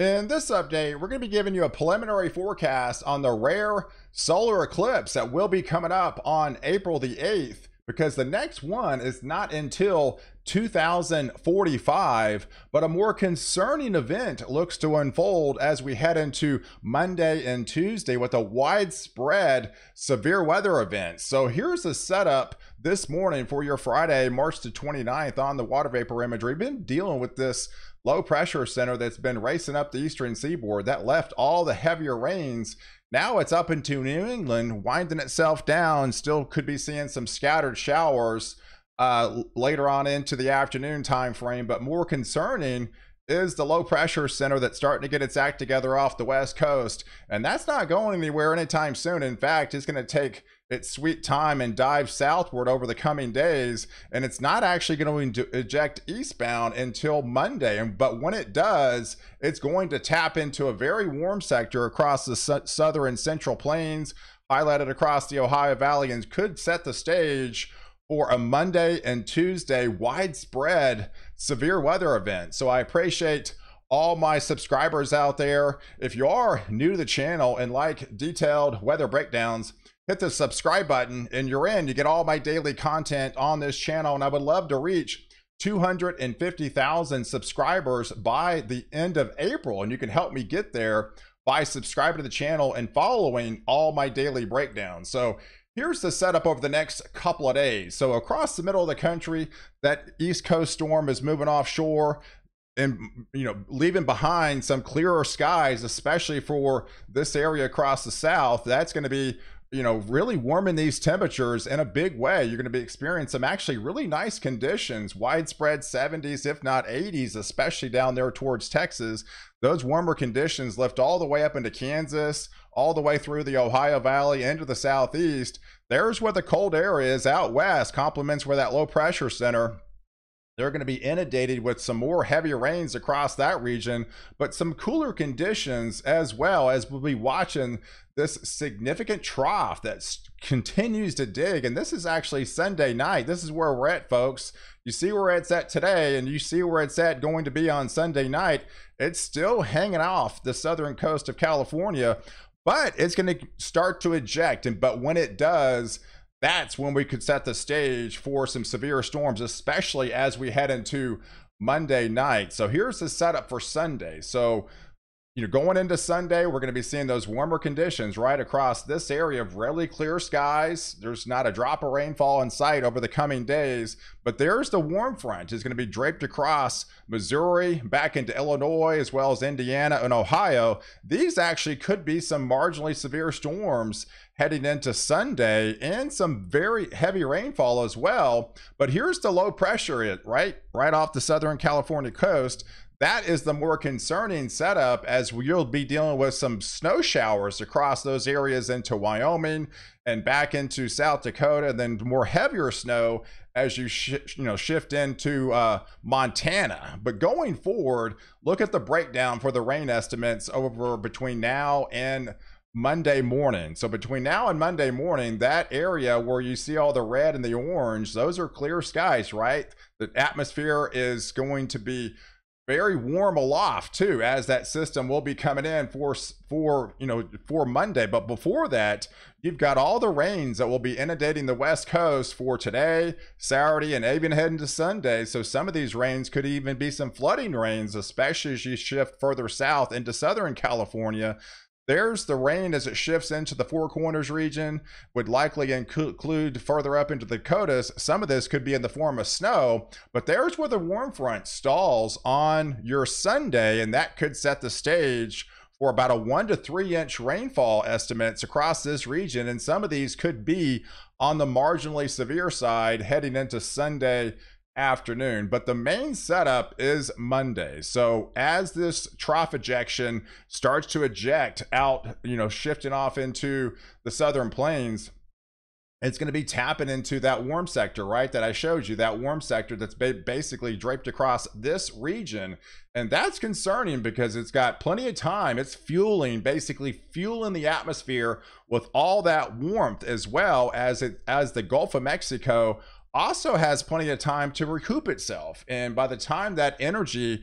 In this update, we're going to be giving you a preliminary forecast on the rare solar eclipse that will be coming up on April the 8th because the next one is not until 2045, but a more concerning event looks to unfold as we head into Monday and Tuesday with a widespread severe weather event. So here's the setup this morning for your Friday, March the 29th on the water vapor imagery. We've been dealing with this low pressure center that's been racing up the eastern seaboard that left all the heavier rains. Now it's up into New England, winding itself down. Still could be seeing some scattered showers uh, later on into the afternoon time frame. But more concerning is the low pressure center that's starting to get its act together off the west coast, and that's not going anywhere anytime soon. In fact, it's going to take its sweet time and dive southward over the coming days. And it's not actually going to eject eastbound until monday. And but when it does it's going to tap into a very warm sector across the su- southern central plains highlighted across the ohio valley and could set the stage for a monday and tuesday widespread severe weather event so i appreciate all my subscribers out there if you are new to the channel and like detailed weather breakdowns hit the subscribe button and you're in. You get all my daily content on this channel. And I would love to reach 250,000 subscribers by the end of April. And you can help me get there by subscribing to the channel and following all my daily breakdowns. So here's the setup over the next couple of days. So across the middle of the country, that East Coast storm is moving offshore and you know leaving behind some clearer skies especially for this area across the south that's going to be you know, really warming these temperatures in a big way. You're going to be experiencing some actually really nice conditions, widespread 70s, if not 80s, especially down there towards Texas. Those warmer conditions lift all the way up into Kansas, all the way through the Ohio Valley into the southeast. There's where the cold air is out west, complements where that low pressure center they're going to be inundated with some more heavy rains across that region, but some cooler conditions as well as we'll be watching this significant trough that continues to dig. And this is actually Sunday night. This is where we're at, folks. You see where it's at today, and you see where it's at going to be on Sunday night. It's still hanging off the southern coast of California, but it's going to start to eject. And but when it does, that's when we could set the stage for some severe storms, especially as we head into Monday night. So here's the setup for Sunday. So you know, going into Sunday, we're going to be seeing those warmer conditions right across this area of really clear skies. There's not a drop of rainfall in sight over the coming days, but there's the warm front is going to be draped across Missouri, back into Illinois, as well as Indiana and Ohio. These actually could be some marginally severe storms heading into Sunday and some very heavy rainfall as well. But here's the low pressure, it right? Right off the Southern California coast that is the more concerning setup as you'll be dealing with some snow showers across those areas into Wyoming and back into South Dakota, and then more heavier snow as you sh- you know shift into uh, Montana. But going forward, look at the breakdown for the rain estimates over between now and Monday morning. So between now and Monday morning, that area where you see all the red and the orange, those are clear skies, right? The atmosphere is going to be very warm aloft too as that system will be coming in for for you know for Monday. But before that you've got all the rains that will be inundating the west coast for today Saturday and even heading to Sunday. So some of these rains could even be some flooding rains especially as you shift further south into southern California there's the rain as it shifts into the Four Corners region, would likely include further up into the Dakotas. Some of this could be in the form of snow, but there's where the warm front stalls on your Sunday, and that could set the stage for about a one to three inch rainfall estimates across this region. And some of these could be on the marginally severe side heading into Sunday afternoon. But the main setup is Monday. So as this trough ejection starts to eject out, you know, shifting off into the southern plains, it's going to be tapping into that warm sector, right? That I showed you, that warm sector that's ba- basically draped across this region. And that's concerning because it's got plenty of time. It's fueling, basically fueling the atmosphere with all that warmth as well as it as the Gulf of Mexico also has plenty of time to recoup itself. And by the time that energy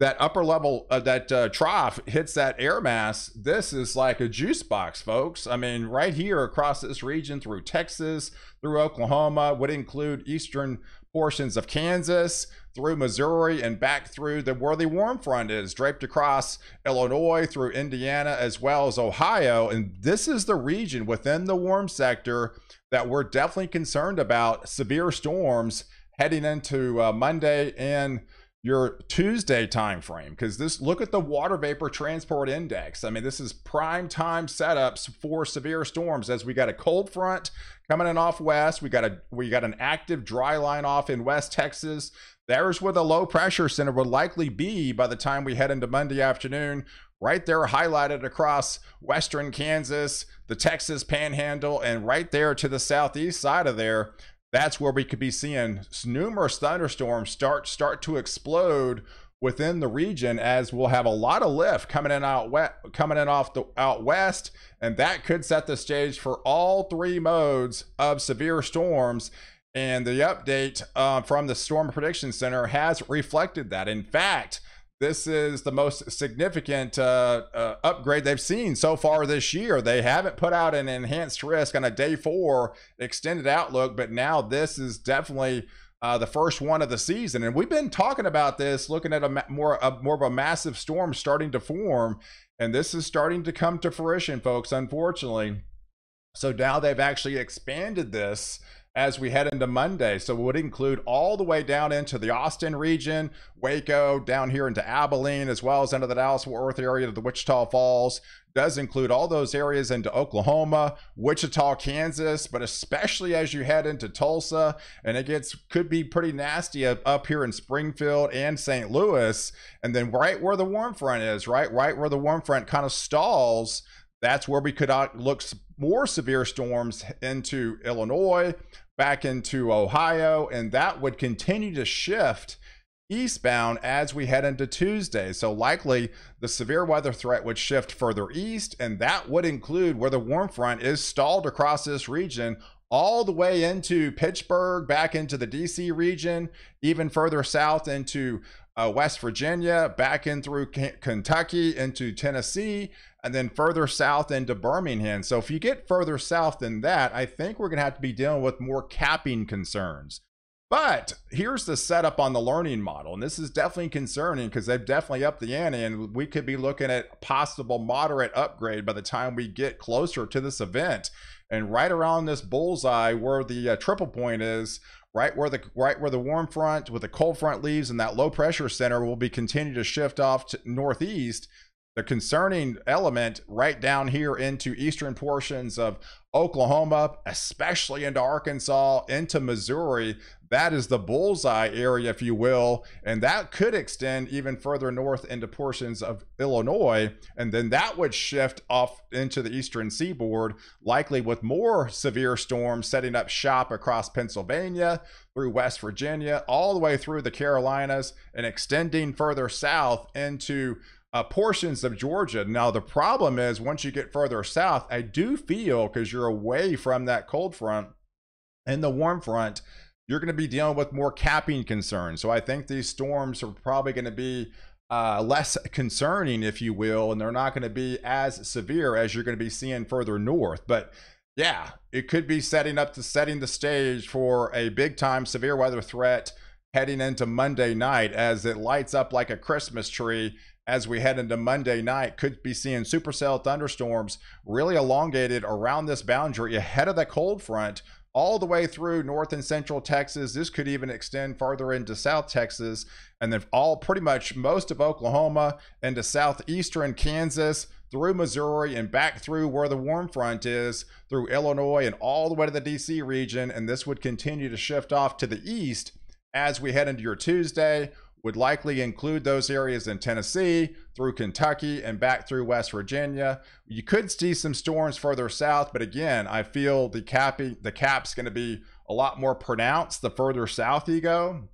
that upper level uh, that uh, trough hits that air mass this is like a juice box folks i mean right here across this region through texas through oklahoma would include eastern portions of kansas through missouri and back through the where the warm front is draped across illinois through indiana as well as ohio and this is the region within the warm sector that we're definitely concerned about severe storms heading into uh, monday and your Tuesday time frame because this look at the water vapor transport index. I mean, this is prime time setups for severe storms as we got a cold front coming in off west. We got a we got an active dry line off in West Texas. There's where the low pressure center will likely be by the time we head into Monday afternoon. Right there, highlighted across western Kansas, the Texas panhandle, and right there to the southeast side of there that's where we could be seeing numerous thunderstorms start start to explode within the region as we'll have a lot of lift coming in out west, coming in off the out west and that could set the stage for all three modes of severe storms and the update uh, from the storm prediction center has reflected that in fact this is the most significant uh, uh, upgrade they've seen so far this year. They haven't put out an enhanced risk on a day four extended outlook, but now this is definitely uh, the first one of the season. And we've been talking about this, looking at a more a, more of a massive storm starting to form, and this is starting to come to fruition, folks. Unfortunately, so now they've actually expanded this as we head into Monday. So it would include all the way down into the Austin region, Waco, down here into Abilene, as well as into the Dallas Fort Worth area to the Wichita Falls. Does include all those areas into Oklahoma, Wichita, Kansas, but especially as you head into Tulsa, and it gets could be pretty nasty up, up here in Springfield and St. Louis, and then right where the warm front is, right, right where the warm front kind of stalls that's where we could look more severe storms into Illinois, back into Ohio, and that would continue to shift eastbound as we head into Tuesday. So likely the severe weather threat would shift further east, and that would include where the warm front is stalled across this region all the way into Pittsburgh, back into the DC region, even further south into uh, West Virginia, back in through K- Kentucky, into Tennessee, and then further south into Birmingham. So if you get further south than that, I think we're going to have to be dealing with more capping concerns. But here's the setup on the learning model. And this is definitely concerning because they've definitely upped the ante, and we could be looking at a possible moderate upgrade by the time we get closer to this event. And right around this bullseye where the uh, triple point is, right where the right where the warm front with the cold front leaves and that low pressure center will be continue to shift off to northeast the concerning element right down here into eastern portions of Oklahoma, especially into Arkansas, into Missouri. That is the bullseye area, if you will. And that could extend even further north into portions of Illinois. And then that would shift off into the eastern seaboard, likely with more severe storms setting up shop across Pennsylvania, through West Virginia, all the way through the Carolinas, and extending further south into uh, portions of Georgia. Now, the problem is once you get further south, I do feel because you're away from that cold front and the warm front, you're going to be dealing with more capping concerns. So I think these storms are probably going to be uh, less concerning, if you will, and they're not going to be as severe as you're going to be seeing further north. But yeah, it could be setting up to setting the stage for a big time severe weather threat heading into Monday night as it lights up like a Christmas tree as we head into Monday night. Could be seeing supercell thunderstorms really elongated around this boundary ahead of the cold front all the way through north and central Texas. This could even extend farther into South Texas and then all pretty much most of Oklahoma into southeastern Kansas through Missouri and back through where the warm front is through Illinois and all the way to the DC region. And this would continue to shift off to the east as we head into your Tuesday would likely include those areas in Tennessee, through Kentucky, and back through West Virginia. You could see some storms further south, but again, I feel the capping the cap's going to be a lot more pronounced the further south you go.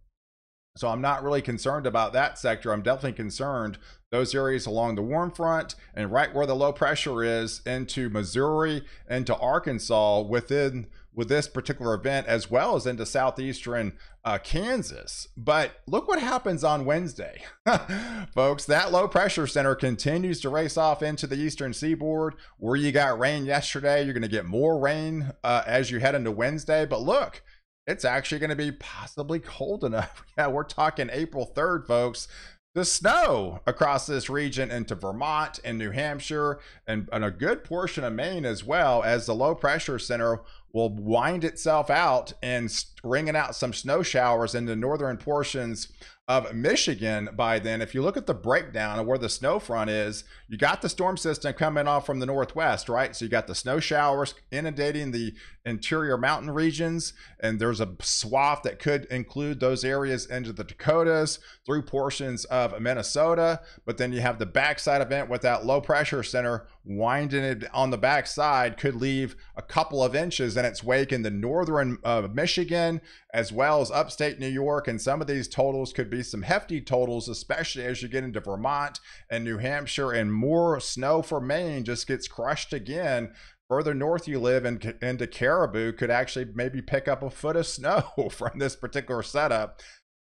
So I'm not really concerned about that sector. I'm definitely concerned those areas along the warm front and right where the low pressure is into Missouri, into Arkansas, within with this particular event, as well as into southeastern uh, Kansas. But look what happens on Wednesday, folks. That low pressure center continues to race off into the eastern seaboard where you got rain yesterday. You're going to get more rain uh, as you head into Wednesday. But look, it's actually going to be possibly cold enough. Yeah, we're talking April 3rd, folks the snow across this region into Vermont and New Hampshire and, and, a good portion of Maine as well as the low pressure center will wind itself out and wringing out some snow showers in the northern portions of Michigan by then. If you look at the breakdown of where the snow front is, you got the storm system coming off from the northwest, right? So you got the snow showers inundating the interior mountain regions, and there's a swath that could include those areas into the Dakotas through portions of Minnesota. But then you have the backside event with that low pressure center winding it on the backside, could leave a couple of inches in its wake in the northern uh, Michigan as well as upstate New York. And some of these totals could be some hefty totals, especially as you get into Vermont and New Hampshire, and more snow for Maine just gets crushed again. Further north you live and into Caribou could actually maybe pick up a foot of snow from this particular setup.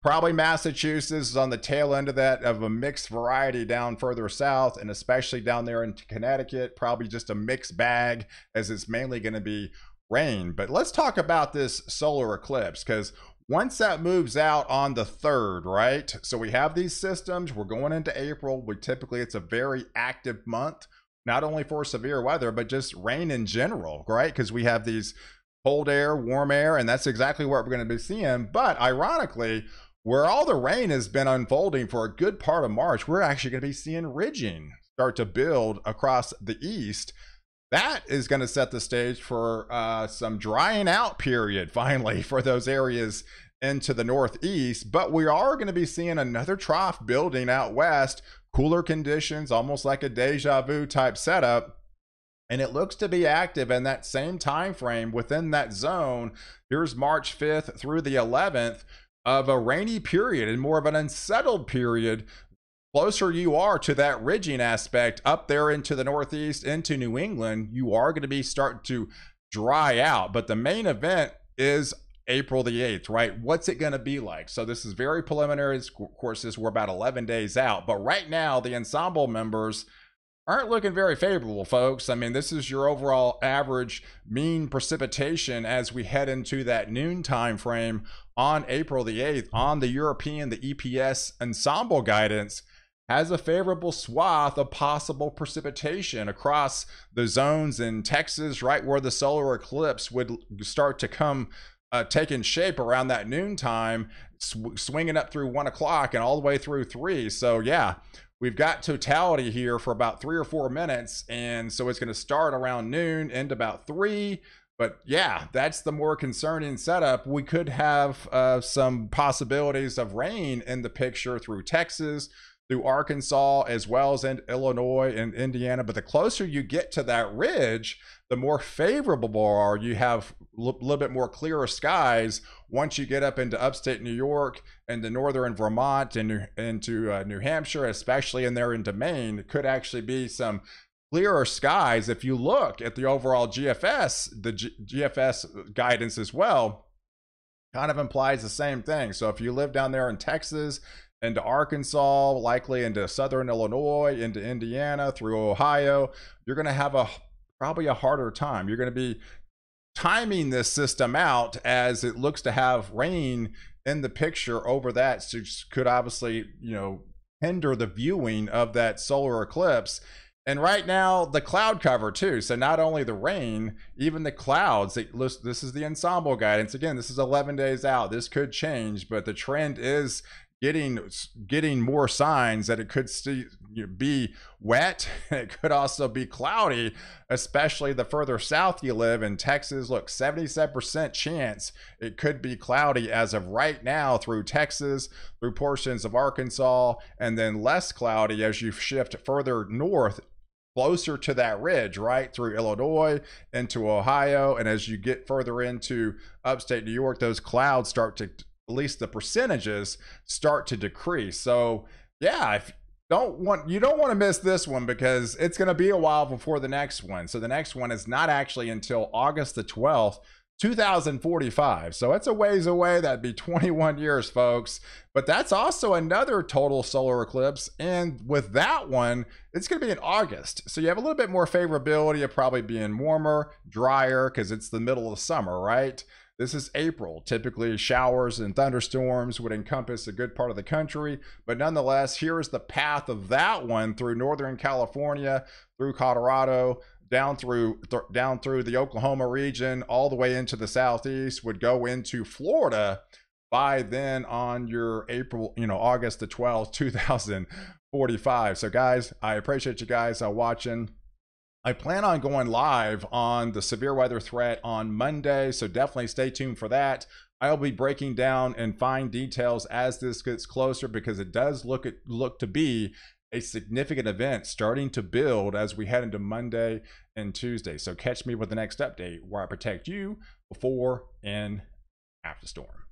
Probably Massachusetts is on the tail end of that of a mixed variety down further south, and especially down there in Connecticut. Probably just a mixed bag, as it's mainly going to be rain. But let's talk about this solar eclipse because once that moves out on the third, right? So we have these systems. We're going into April. We typically it's a very active month, not only for severe weather, but just rain in general, right? Because we have these cold air, warm air, and that's exactly what we're going to be seeing. But ironically, where all the rain has been unfolding for a good part of March, we're actually going to be seeing ridging start to build across the east that is going to set the stage for uh, some drying out period finally for those areas into the northeast. But we are going to be seeing another trough building out west, cooler conditions, almost like a deja vu type setup. And it looks to be active in that same time frame within that zone. Here's March 5th through the 11th of a rainy period and more of an unsettled period closer you are to that ridging aspect up there into the northeast into new england you are going to be starting to dry out. But the main event is april the 8th right? What's it going to be like? So this is very preliminary. Of course this we're about 11 days out. But right now the ensemble members aren't looking very favorable folks i mean this is your overall average mean precipitation as we head into that noon time frame on april the 8th on the european the eps ensemble guidance has a favorable swath of possible precipitation across the zones in Texas, right where the solar eclipse would start to come uh, taking shape around that noontime, sw- swinging up through one o'clock and all the way through three. So, yeah, we've got totality here for about three or four minutes. And so it's going to start around noon, end about three. But yeah, that's the more concerning setup. We could have uh, some possibilities of rain in the picture through Texas, through Arkansas as well as in Illinois and Indiana. But the closer you get to that ridge, the more favorable are you have a little bit more clearer skies once you get up into upstate New York and the northern Vermont and into uh, New Hampshire, especially in there into Maine. It could actually be some clearer skies if you look at the overall GFS, the G- GFS guidance as well kind of implies the same thing. So if you live down there in Texas into Arkansas, likely into southern Illinois, into Indiana, through Ohio, you're going to have a probably a harder time. You're going to be timing this system out as it looks to have rain in the picture over that, so could obviously, you know, hinder the viewing of that solar eclipse. And right now, the cloud cover too. So not only the rain, even the clouds. This is the ensemble guidance. Again, this is 11 days out. This could change, but the trend is getting getting more signs that it could st- be wet. It could also be cloudy, especially the further south you live in Texas. Look, 77% chance it could be cloudy as of right now through Texas, through portions of Arkansas, and then less cloudy as you shift further north closer to that ridge, right? Through Illinois into Ohio. And as you get further into upstate New York, those clouds start to at least the percentages start to decrease. So yeah, if don't want you don't want to miss this one because it's going to be a while before the next one. So the next one is not actually until August the 12th, 2045. So it's a ways away. That'd be 21 years, folks. But that's also another total solar eclipse. And with that one, it's going to be in August. So you have a little bit more favorability of probably being warmer, drier, because it's the middle of summer, right? This is April. Typically, showers and thunderstorms would encompass a good part of the country, but nonetheless, here is the path of that one through Northern California, through Colorado, down through th- down through the Oklahoma region, all the way into the southeast, would go into Florida by then on your April, you know, August the 12th, 2045. So, guys, I appreciate you guys uh, watching. I plan on going live on the severe weather threat on Monday, so definitely stay tuned for that. I'll be breaking down and fine details as this gets closer because it does look at, look to be a significant event starting to build as we head into Monday and Tuesday. So catch me with the next update where I protect you before and after storm.